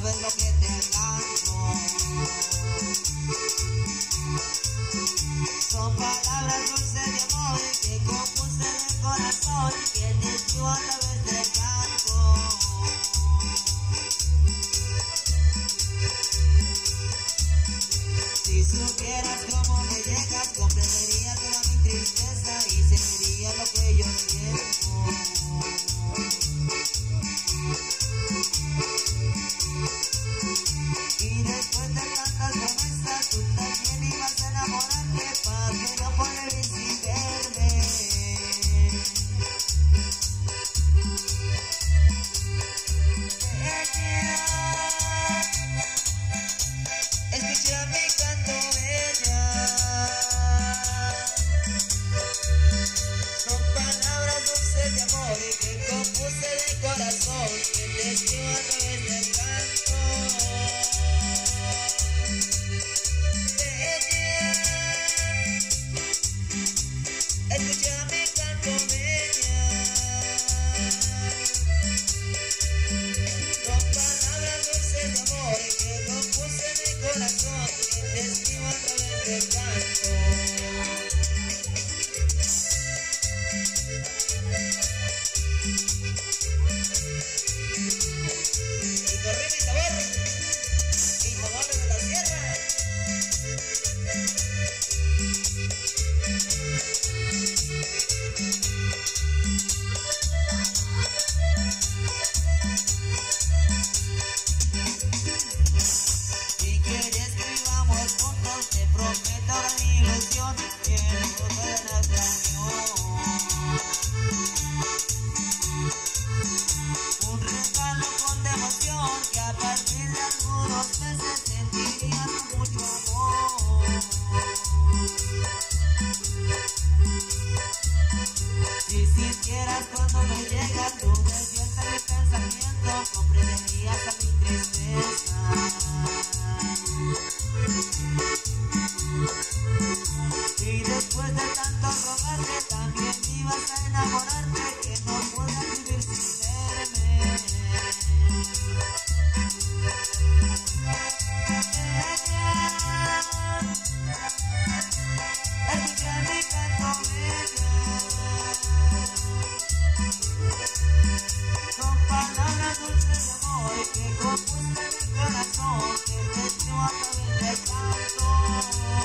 saben lo que te Llegó un mi corazón que me dio a mi recanto.